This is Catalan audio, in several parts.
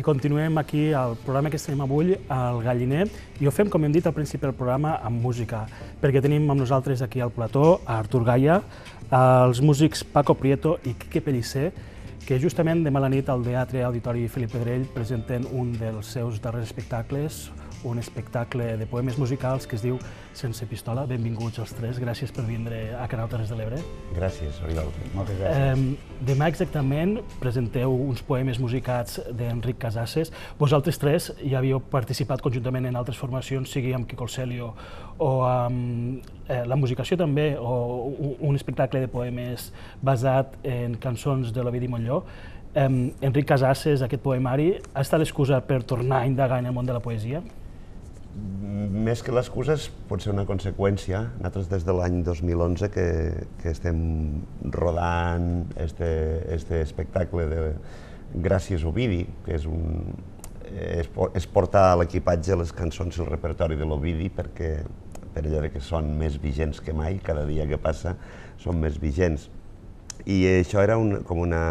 i continuem aquí al programa que estem avui, al Galliner, i ho fem, com hem dit al principi del programa, amb música, perquè tenim amb nosaltres aquí al plató a Artur Gaia, els músics Paco Prieto i Quique Pellicer, que justament demà la nit al Teatre Auditori Felip Pedrell presenten un dels seus darrers espectacles, un espectacle de poemes musicals que es diu Sense pistola. Benvinguts els tres, gràcies per vindre a Canal Terres de l'Ebre. Gràcies, Oriol. Moltes gràcies. Eh, demà exactament presenteu uns poemes musicats d'Enric Casasses. Vosaltres tres ja havíeu participat conjuntament en altres formacions, sigui amb Quico Celio o amb eh, la musicació també, o un espectacle de poemes basat en cançons de l'Ovidi Montlló. Enric Casasses, aquest poemari, ha estat l'excusa per tornar a indagar en el món de la poesia? Més que l'excusa pot ser una conseqüència. Nosaltres des de l'any 2011 que, que estem rodant este, este espectacle de Gràcies Ovidi, que és un, és, és portar a l'equipatge les cançons i el repertori de l'Ovidi perquè per allò que són més vigents que mai, cada dia que passa són més vigents. I això era un, com una,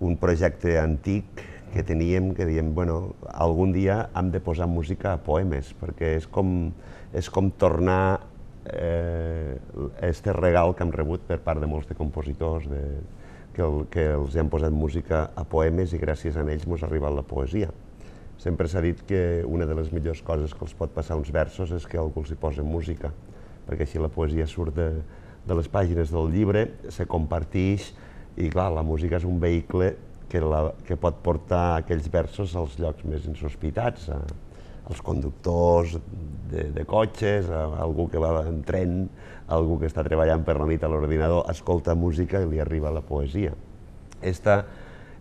un projecte antic que teníem, que diem, bueno, algun dia hem de posar música a poemes, perquè és com, és com tornar eh, este regal que hem rebut per part de molts de compositors, de, que, el, que els hem posat música a poemes i gràcies a ells ens ha arribat la poesia. Sempre s'ha dit que una de les millors coses que els pot passar uns versos és que algú els hi posa música, perquè així la poesia surt de, de les pàgines del llibre, se compartix, i clar, la música és un vehicle que, la, que pot portar aquells versos als llocs més insospitats, a, als conductors de, de cotxes, a algú que va en tren, a algú que està treballant per la nit a l'ordinador, escolta música i li arriba la poesia. Esta,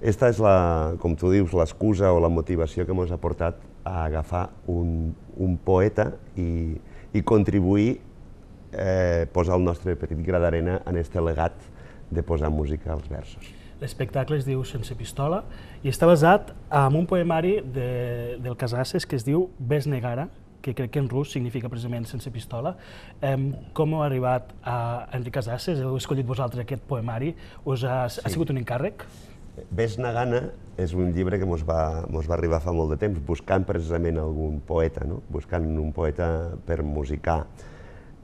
esta és, la, com tu dius, l'excusa o la motivació que ens ha portat a agafar un, un poeta i, i contribuir, eh, posar el nostre petit gra d'arena en este legat de posar música als versos. L'espectacle es diu Sense pistola i està basat en un poemari de, del Casasses que es diu Ves negara, que crec que en rus significa precisament sense pistola. Um, com heu arribat a Enric Casasses? Heu escollit vosaltres aquest poemari? Us ha, sí. ha sigut un encàrrec? Ves negana és un llibre que ens va, mos va arribar fa molt de temps, buscant precisament algun poeta, no? buscant un poeta per musicar.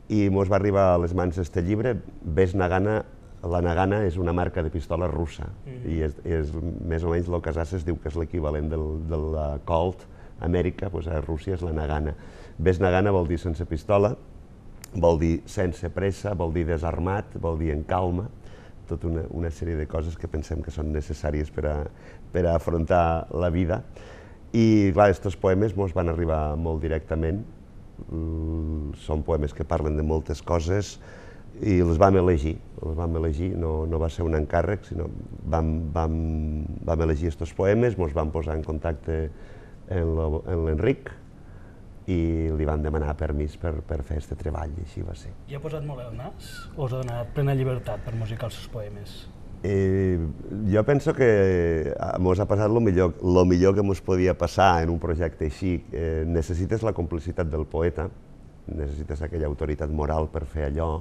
I ens va arribar a les mans este llibre, Ves negana la Nagana és una marca de pistola russa mm. i és, és més o menys el que es diu que és l'equivalent de la Colt Amèrica, doncs a Rússia és la Nagana. Ves Nagana vol dir sense pistola, vol dir sense pressa, vol dir desarmat, vol dir en calma, tota una, una sèrie de coses que pensem que són necessàries per a, per a afrontar la vida. I, clar, aquests poemes ens van arribar molt directament. Són poemes que parlen de moltes coses, i els vam elegir, els vam elegir, no, no va ser un encàrrec, sinó vam, vam, vam elegir aquests poemes, ens vam posar en contacte amb l'Enric i li van demanar permís per, per fer aquest treball, i així va ser. I ha posat molt el nas o us ha donat plena llibertat per musicar els seus poemes? Eh, jo penso que ens ha passat el millor, lo millor que ens podia passar en un projecte així. Eh, necessites la complicitat del poeta, necessites aquella autoritat moral per fer allò,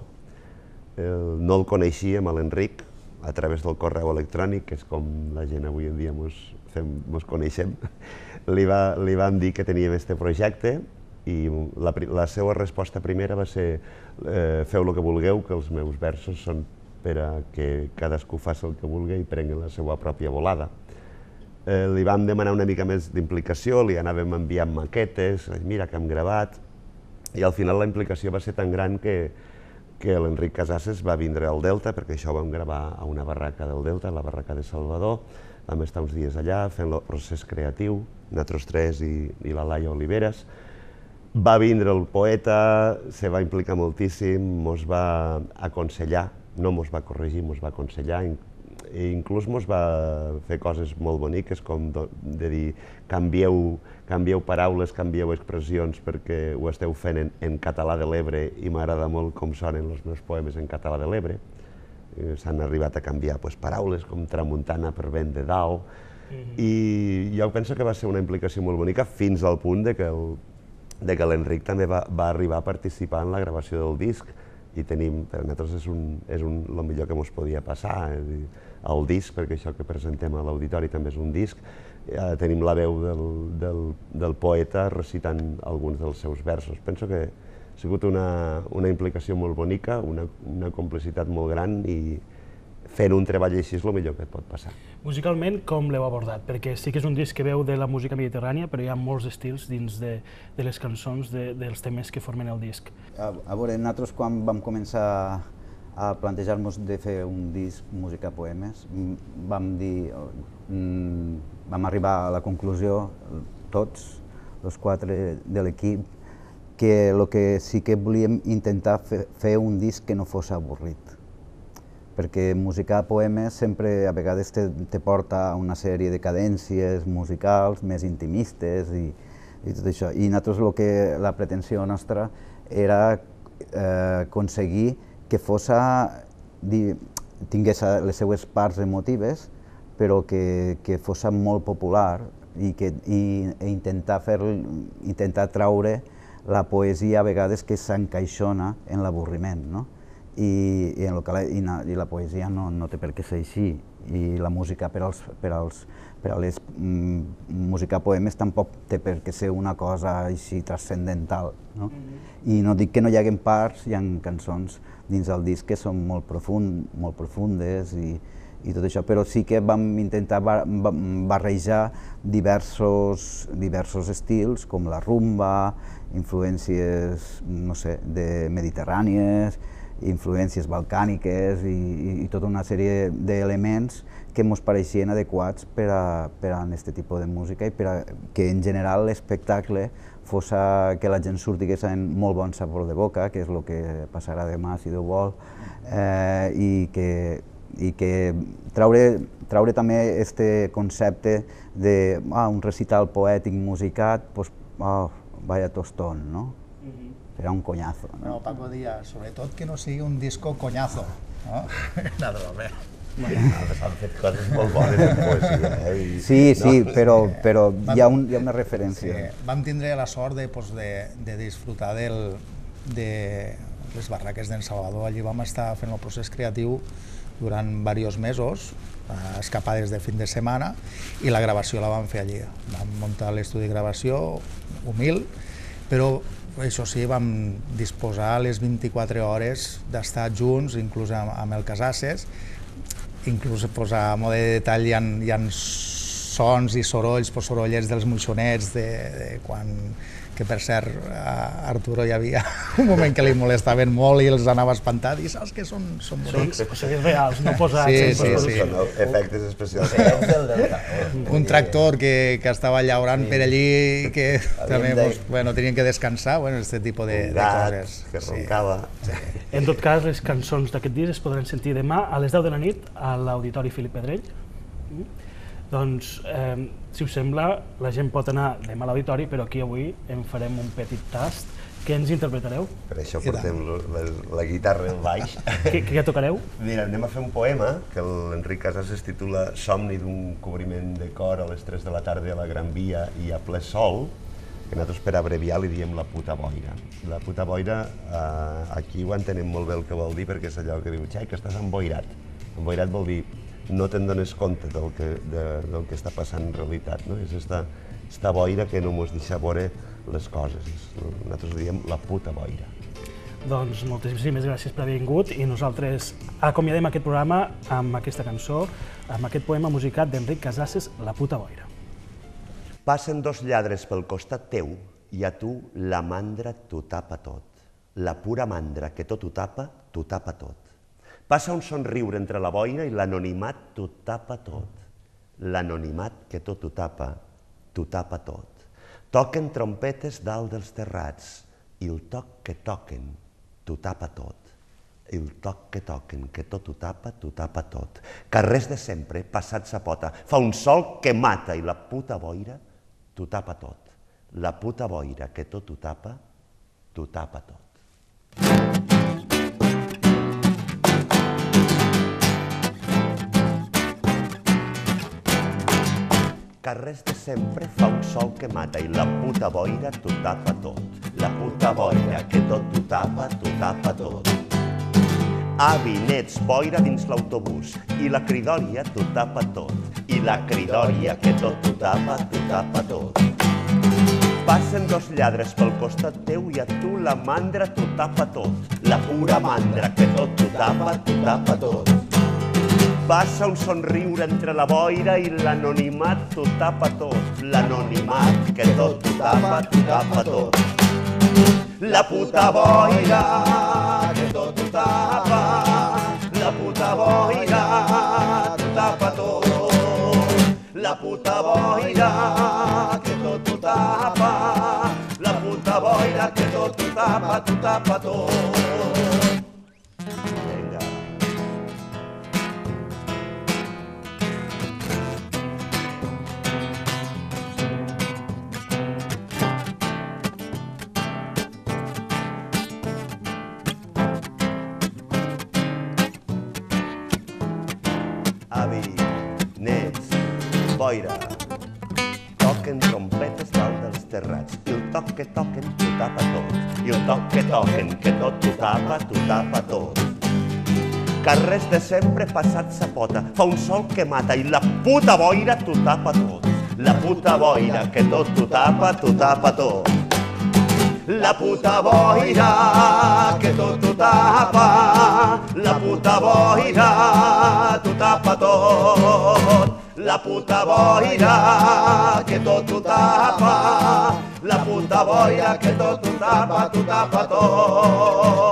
el, no el coneixíem, l'Enric, a través del correu electrònic, que és com la gent avui en dia mos, fem, mos coneixem, li, va, li vam dir que teníem aquest projecte i la, la seva resposta primera va ser eh, feu el que vulgueu, que els meus versos són per a que cadascú faci el que vulgui i prengui la seva pròpia volada. Eh, li vam demanar una mica més d'implicació, li anàvem enviant maquetes, mira que hem gravat, i al final la implicació va ser tan gran que, que l'Enric Casasses va vindre al Delta, perquè això ho vam gravar a una barraca del Delta, la barraca de Salvador, vam estar uns dies allà fent el procés creatiu, nosaltres tres i, i la Laia Oliveres. Va vindre el poeta, se va implicar moltíssim, mos va aconsellar, no mos va corregir, mos va aconsellar, i inclús mos va fer coses molt boniques, com de dir canvieu, canvieu paraules, canvieu expressions perquè ho esteu fent en, en català de l'Ebre i m'agrada molt com sonen els meus poemes en català de l'Ebre. Eh, s'han arribat a canviar pues, paraules com tramuntana per vent de dalt, mm -hmm. i jo penso que va ser una implicació molt bonica fins al punt de que el, de que l'Enric també va, va arribar a participar en la gravació del disc i tenim, per a nosaltres és, un, és un, el millor que ens podia passar, el disc, perquè això que presentem a l'auditori també és un disc, eh, tenim la veu del, del, del poeta recitant alguns dels seus versos. Penso que ha sigut una, una implicació molt bonica, una, una complicitat molt gran i fent un treball així és el millor que et pot passar. Musicalment, com l'heu abordat? Perquè sí que és un disc que veu de la música mediterrània, però hi ha molts estils dins de, de les cançons, de, dels temes que formen el disc. A, a veure, nosaltres quan vam començar a plantejar-nos de fer un disc música poemes, vam dir, vam arribar a la conclusió, tots, els quatre de l'equip, que el que sí que volíem intentar fer, fer un disc que no fos avorrit perquè musicar poemes sempre a vegades te, te porta a una sèrie de cadències musicals més intimistes i, i tot això. I nosaltres el que la pretensió nostra era eh, aconseguir que fos di, tingués les seues parts emotives, però que, que fos molt popular i, que, i, i intentar, fer, intentar traure la poesia a vegades que s'encaixona en l'avorriment. No? I, i, en el que la, i, na, i la poesia no, no té per què ser així i la música per als, per als, per a les mm, música poemes tampoc té per què ser una cosa així transcendental. No? Mm -hmm. I no dic que no hi haguen parts, hi ha cançons dins del disc que són molt, profund, molt profundes i, i tot això, però sí que vam intentar bar, barrejar diversos, diversos estils, com la rumba, influències, no sé, de mediterrànies, influències balcàniques i, i, i tota una sèrie d'elements que ens pareixien adequats per a, per a aquest tipus de música i per a que en general l'espectacle fos a, que la gent sortigués amb molt bon sabor de boca, que és el que passarà demà, si Déu vol, eh, i que, i que traure, traure també aquest concepte de ah, un recital poètic musicat, pues, oh, vaya tostón, no? Era un coñazo. No, no Paco Díaz, sobretot que no sigui un disco coñazo. No? Nada, home. S'han fet coses molt bones en poesia. Eh? I, sí, sí, no? però, però vam, hi, ha un, hi ha una referència. Sí, vam tindre la sort de, pues, de, de disfrutar del, de les barraques d'en Salvador. Allí vam estar fent el procés creatiu durant diversos mesos, escapades de fin de setmana, i la gravació la vam fer allí. Vam muntar l'estudi de gravació, humil, però això sí, vam disposar les 24 hores d'estar junts, inclús amb, el Casasses, inclús a mode de detall hi ha, hi ha sons i sorolls, pues, sorollets dels moixonets de, de quan que per cert a Arturo hi havia un moment que li molestaven molt i els anava espantat i saps que són, són bonics. Són, són reals, no posats. Sí, sí, sí. Són efectes especials. un tractor que, que estava llaurant per allí que també pues, bueno, tenien que descansar, bueno, aquest tipus de, de coses. que roncava. Sí. En tot cas, les cançons d'aquest disc es podran sentir demà a les 10 de la nit a l'Auditori Filip Pedrell. Mm. Doncs, eh, si us sembla, la gent pot anar demà a l'auditori, però aquí avui en farem un petit tast. Què ens interpretareu? Per això portem la, la guitarra el baix. què, què tocareu? Mira, anem a fer un poema que l'Enric Casas es titula Somni d'un cobriment de cor a les 3 de la tarda a la Gran Via i a ple sol, que nosaltres per abreviar li diem la puta boira. La puta boira, eh, aquí ho entenem molt bé el que vol dir, perquè és allò que diu, xai, que estàs emboirat. Emboirat vol dir no te'n dones compte del que, de, del que està passant en realitat. No? És esta, esta boira que no mos deixa veure les coses. És, nosaltres diem la puta boira. Doncs moltíssimes gràcies per haver vingut i nosaltres acomiadem aquest programa amb aquesta cançó, amb aquest poema musicat d'Enric Casasses, La puta boira. Passen dos lladres pel costat teu i a tu la mandra t'ho tapa tot. La pura mandra que tot ho tapa, t'ho tapa tot. Passa un somriure entre la boira i l'anonimat t'ho tapa tot. L'anonimat que tot ho tapa, t'ho tapa tot. Toquen trompetes dalt dels terrats i el toc que toquen t'ho tapa tot. El toc que toquen, que tot ho tapa, t'ho tapa tot. Carrers de sempre, passats a pota. Fa un sol que mata i la puta boira t'ho tapa tot. La puta boira que tot ho tapa, t'ho tapa tot. Carrers de sempre fa un sol que mata i la puta boira t'ho tapa tot. La puta boira que tot t'ho tapa, t'ho tapa tot. Avi, nets, boira dins l'autobús i la cridòria t'ho tapa tot. I la cridòria que tot t'ho tapa, t'ho tapa tot. Passen dos lladres pel costat teu i a tu la mandra t'ho tapa tot. La pura mandra que tot t'ho tapa, t'ho tapa tot. Passa un somriure entre la boira i l'anonimat t'ho tapa tot. L'anonimat que tot t'ho tapa, t'ho tapa tot. La puta boira que tot ho tapa, la puta boira t'ho tapa tot. La puta boira que tot ho tapa, la puta boira que tot ho tapa, t'ho tapa tot. Boira, toquen trompetes dalt dels terrats i el toc que toquen t'ho tapa tot. I el toc que toquen, que tot t'ho tapa, t'ho tapa tot. Carrers de sempre passats a pota, fa un sol que mata i la puta boira t'ho tapa tot. La puta boira que tot t'ho tapa, t'ho tapa tot. La puta boira que tot t'ho tapa, la puta boira t'ho tapa tot. La puta boira que tot t'ho tapa, la puta boira que tot t'ho tapa, t'ho tapa tot.